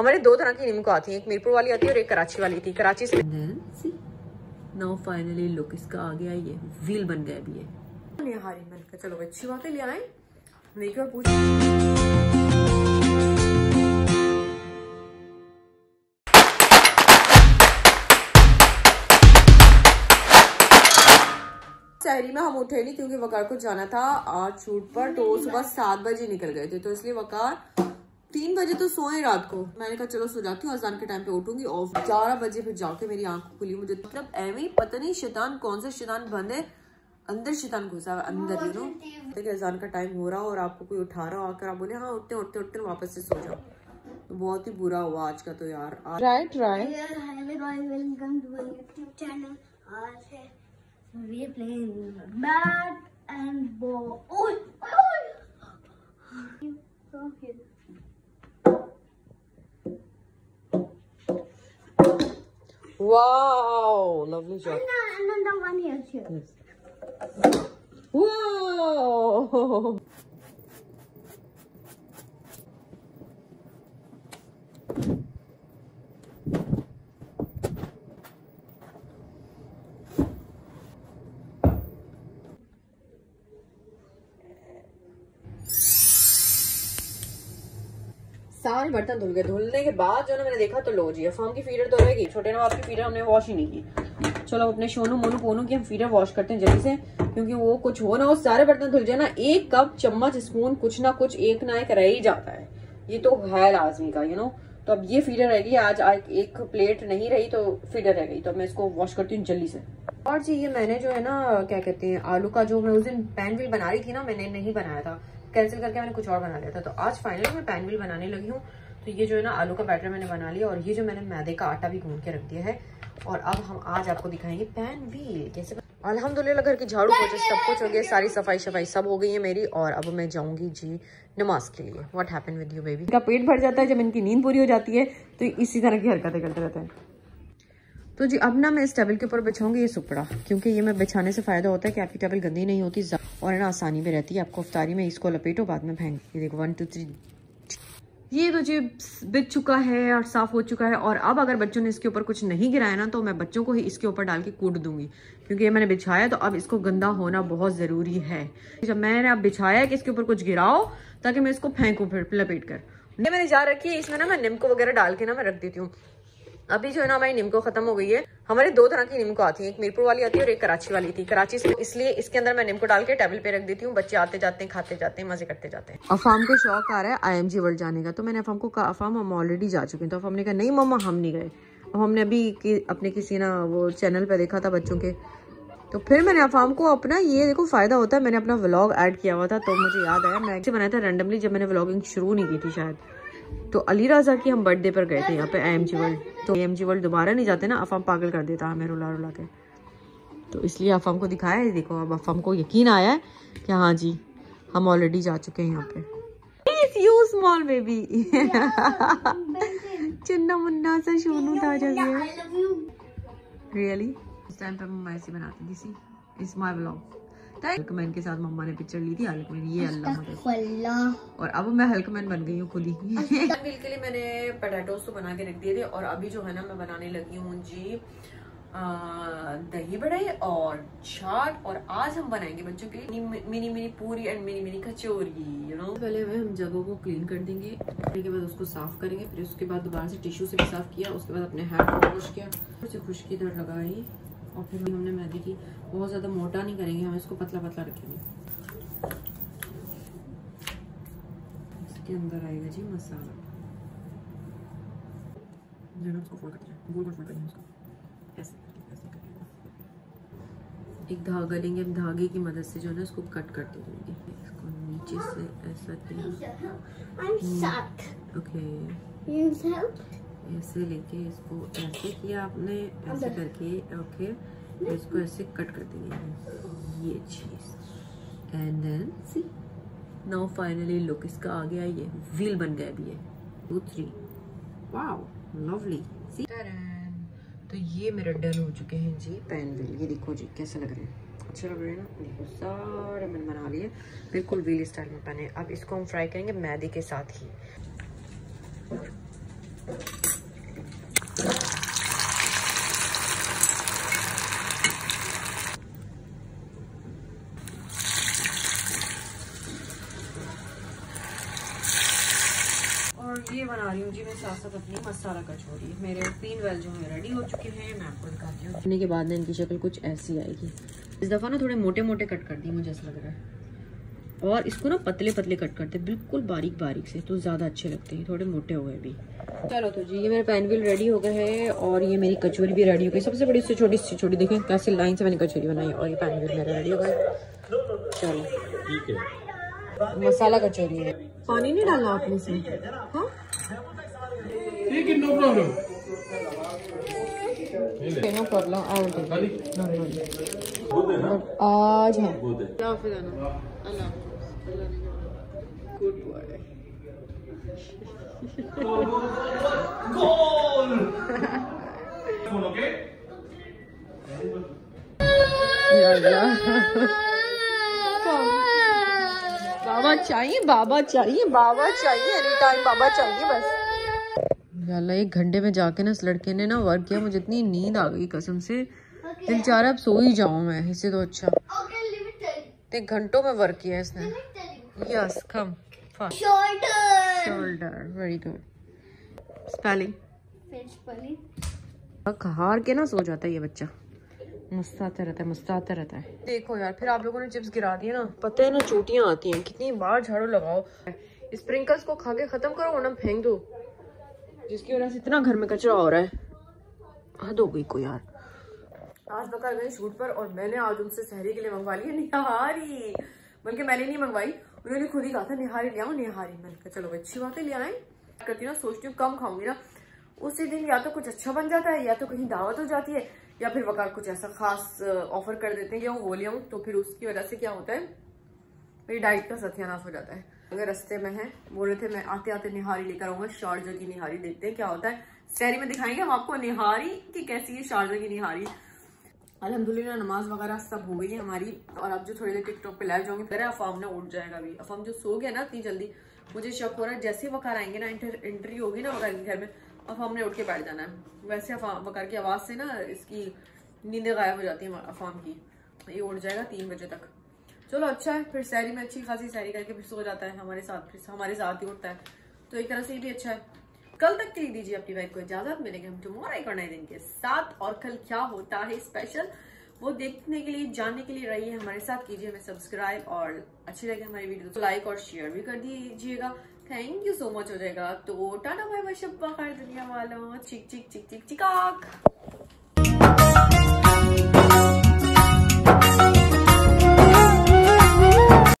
हमारे दो तरह की निम्को आती है। एक मीरपुर वाली आती है और एक कराची वाली थी कराची से नाउ फाइनली लुक इसका आ गया ये व्हील बन गया अभी ये। हारी मैंने कहा चलो अच्छी बात है ले आए। देखिए पूछ शहरी में हम उठे नहीं क्योंकि वकार को जाना था। आज शूट पर तो सुबह सात बजे निकल गए थे। तो इसलिए वकार तीन बजे तो सोए रात को। मैंने कहा चलो सो जाती हूँ अजान के टाइम पे उठूँगी और ग्यारह बजे फिर जाके मेरी आँख खुली मुझे। मतलब एवं पता नहीं शैतान कौन सा शैतान बंद है? अंदर शैतान घुसा हुआ अंदर यू नो देखिए अजान का टाइम हो रहा हो और आपको कोई उठा रहा हो आकर आप बोले हाँ उठते उठते उठते वापस से सो जाओ। तो बहुत ही बुरा हुआ आज का तो यार। Right right Hello guys, welcome Wow, lovely job. And another one here too. Whoa! सारे बर्तन धुल गए। धुलने के बाद जो ना, मैंने देखा तो लो जी अफाम की फीडर तो रहेगी। छोटे नवाब की फीडर हमने वॉश ही नहीं की। चलो अपने शोनू मोनू, पोनू की हम फीडर वॉश करते हैं जल्दी से, क्योंकि वो कुछ हो ना हो सारे बर्तन धुल जाए ना, एक कप चम्मच स्पून कुछ ना कुछ, एक ना एक रह ही जाता है। ये तो है लाजमी का यू नो तो अब ये फीडर रहेगी आज एक प्लेट नहीं रही तो फीडर रह गई। तो मैं इसको वॉश करती हूँ जल्दी से। और जी, ये मैंने जो है ना, क्या कहते हैं, आलू का जो मैं उस दिन पैन व्हील बना रही थी ना, मैंने नहीं बनाया था। कैंसिल करके मैंने कुछ और बना लिया था। तो आज फाइनली मैं पैन व्हील बनाने लगी हूँ। तो ये जो है ना, आलू का बैटर मैंने बना लिया और ये जो मैंने मैदे का आटा भी गूंद के रख दिया है। और अब हम आज आपको दिखाएँगे पैन व्हील कैसे अल्हम्दुलिल्लाह, घर की झाड़ू पोछे, सब कुछ हो गया, सारी सफ़ाई सफ़ाई सब हो गई है मेरी और अब मैं जाऊँगी जी नमाज़ के लिए। What happen with you baby इनका पेट भर जाता है, जब इनकी नींद पूरी हो जाती है तो इसी तरह की हरकतें करते रहते हैं। तो जी, अब ना मैं इस टेबल के ऊपर बिछाऊँगी ये सुपड़ा, क्योंकि ये मैं बिछाने से फ़ायदा होता है कि आपकी टेबल गंदी नहीं होती और ना आसानी में रहती है। आपको अफ्तारी में इसको लपेटो, बाद में फेंक ये देखो वन टू थ्री ये तो जी बिक चुका है और साफ़ हो चुका है, और अब अगर बच्चों ने इसके ऊपर कुछ नहीं गिराया ना तो मैं बच्चों को ही इसके ऊपर डाल के कूट दूँगी, क्योंकि ये मैंने बिछाया तो अब इसको गंदा होना बहुत ज़रूरी है। जब मैंने अब बिछाया कि इसके ऊपर कुछ गिराओ, ताकि मैं इसको फेंकूं फिर, लपेट कर। मैंने जा रखी है, इसमें ना मैं निम्को वगैरह डाल के ना मैं रख देती हूँ। अभी जो है ना हमारी निम्को खत्म हो गई है। हमारे दो तरह की निम्को आती है। एक मीरपुर वाली आती है और एक कराची वाली थी कराची से इसलिए इसके अंदर मैं निम्को डाल के टेबल पे रख देती हूँ। बच्चे आते जाते हैं खाते जाते हैं मज़े करते जाते हैं। अफाम को शौक आ रहा है आई एम जी वर्ल्ड जाने का। तो मैंने अफाम को कहा अफाम हम ऑलरेडी जा चुके हैं। तो अफाम ने कहा नहीं मम्मा हम नहीं गए। अब हमने अभी कि, अपने किसी ना वो चैनल पर देखा था बच्चों के। तो फिर मैंने अफाम को अपना ये देखो फ़ायदा होता है। मैंने अपना व्लॉग ऐड किया हुआ था तो मुझे याद आया। मैं बनाया था रैंडमली जब मैंने व्लॉगिंग शुरू नहीं की थी शायद। तो अली राजा की हम बर्थडे पर गए थे यहाँ पे आई वर्ल्ड तो आई वर्ल्ड दोबारा नहीं जाते ना अफाम पागल कर देता हमें रुला रुला के। तो इसलिए अफाम को दिखाया है देखो अब अफाम को यकीन आया है कि हाँ जी हम ऑलरेडी जा चुके हैं यहाँ पे। यू स्मॉल बेबी चिन्ना मुन्ना सा सोनू था जैसे. रियली इस टाइम पे मम्मा ऐसे बनाती थी सी इस माय हल्कमैन के साथ मम्मा ने पिक्चर ली थी हल्कमैन ये अल्लाह और अब मैं हल्कमैन बन गई हूँ खुद ही। मील के लिए मैंने पोटैटोज तो बना के रख दिए थे और अभी जो है ना मैं बनाने लगी हूँ जी आ, दही बड़े और चाट। और आज हम बनाएँगे बच्चों के लिए मिनी मिनी पूरी एंड मिनी मिनी कचौरी यू नो पहले हमें हम जगहों को क्लीन कर देंगे फिर के बाद उसको साफ़ करेंगे फिर उसके बाद दोबारा से टिश्यू से भी साफ़ किया उसके बाद अपने हाथ को खुश किया फिर से खुश्की इधर लगाई। और फिर हमने मैदे की बहुत ज़्यादा मोटा नहीं करेंगे हम इसको पतला पतला रखेंगे। इसके अंदर आएगा जी मसाला। एक धागा लेंगे हम धागे की मदद से जो है ना उसको कट करते जाएँगे इसको नीचे से ऐसा किया। ओके? ऐसे लेके इसको ऐसे किया आपने ऐसे करके ओके फिर इसको ऐसे कट कर देंगे। ये चीज़। And then see now finally look इसका आ गया ये व्हील बन गया अभी ये। Two three wow lovely see तो ये मेरे डन हो चुके हैं जी पैन व्हील ये देखो जी कैसे लग रहे हैं? अच्छे लग रहे हैं ना? देखो सारे मैंने बना लिए बिल्कुल व्हील स्टाइल में बने। अब इसको हम फ्राई करेंगे मैदे के साथ ही बना रही हूँ जी मैं साथ साथ अपनी मसाला कचौरी मेरे तीन वेल जो है रेडी हो चुके हैं मैं आपको दिखाती हूँ। खाने के बाद ना इनकी शक्ल कुछ ऐसी आएगी। इस दफ़ा ना थोड़े मोटे मोटे कट कर दिए मुझे ऐसा लग रहा है। और इसको ना पतले पतले कट करते बिल्कुल बारीक बारीक से तो ज़्यादा अच्छे लगते हैं थोड़े मोटे हो गए भी चलो तो जी ये मेरा पैन व्हील रेडी हो गया है और ये मेरी कचौरी भी रेडी हो गई। सबसे बड़ी से छोटी से छोटी देखें कैसे लाइन से मैंने कचौरी बनाई और ये पैन व्हील मेरा रेडी हो गया चलो। ठीक है। मसाला कचौरी है। पानी नहीं डालना आपने इसमें? हाँ? ठीक no problem Okay, no problem. I will take it. No, no, no. But आज है। अल्लाह हाफिज़। अना अल्लाह बाबा चाहिए बाबा चाहिए बाबा चाहिए एनी टाइम बाबा चाहिए बस। अल्लाह एक घंटे में जाके ना इस लड़के ने ना वर्क किया मुझे इतनी नींद आ गई कसम से। दिल चाह रहा अब सो ही जाऊँ मैं इससे तो अच्छा. इतने घंटों में वर्क किया इसने. Yes come shoulder very good spelling हार के ना सो जाता है ये बच्चा। मुस्ताता रहता है मुस्ताता रहता है। देखो यार फिर आप लोगों ने चिप्स गिरा दिए ना। पता है ना चोटियाँ आती हैं कितनी बार झाड़ू लगाओ। स्प्रिंकल्स को खा के खत्म करो वरना फेंक दो। जिसकी वजह से इतना घर में कचरा हो रहा है। हद हो गई को यार। आज बका गए शूट पर और मैंने आज उनसे सहरी के लिए मंगवा ली निहारी। बल्कि मैंने नहीं मंगवाई। उन्होंने खुद ही कहा था, निहारी, ले आओ, निहारी। मैंने कहा, चलो, अच्छी बात है, ले आए। करती ना, सोचती हूँ, कम खाऊँगी ना। उसी दिन या तो कुछ अच्छा बन जाता है, या तो कहीं दावत हो जाती है, या फिर वकार कुछ ऐसा खास ऑफ़र कर देते हैं कि वो ले आऊँ। तो फिर उसकी वजह से क्या होता है, मेरी डाइट का सत्यानाश हो जाता है। अगर रस्ते में है, बोल रहे थे, मैं आते आते निहारी लेकर आऊँगा, शारजा की निहारी देखते हैं, क्या होता है? शहरी में दिखाएँगे हम आपको निहारी की कैसी है, शारजा की निहारी। अल्हम्दुलिल्लाह, नमाज़ वगैरह सब हो गई है हमारी, और अब जो थोड़ी देर टिकटॉक पे लाइव जाऊँगी फिर अफाम ना उठ जाएगा अभी। अफाम जो सो गया ना इतनी जल्दी, मुझे शक हो रहा है, जैसे वकार आएँगे ना एंट्री होगी ना वकार के घर में अफाम ने उठ के बैठ जाना है। वैसे अफाम वकार की आवाज़ से ना इसकी नींदें गायब हो जाती है अफाम की। ये उठ जाएगा तीन बजे तक। चलो अच्छा है, फिर सैरी में अच्छी खासी सैरी करके फिर सो जाता है हमारे साथ, फिर हमारे साथ ही उठता है। तो एक तरह से ये भी अच्छा है। कल तक के लिए दीजिए अपनी वाइफ को इजाज़त। मिलेंगे हम टुमारो एक और नए दिन के साथ। और कल क्या होता है स्पेशल वो देखने के लिए, जानने के लिए रहिए हमारे साथ। कीजिए हमें सब्सक्राइब और अच्छी लगे हमारी वीडियो तो लाइक और शेयर भी कर दीजिएगा। थैंक यू सो मच हो जाएगा। तो टाटा बाय बाय शब्बा दुनिया वालों। चिक चिक चिक चिक, चिकाक।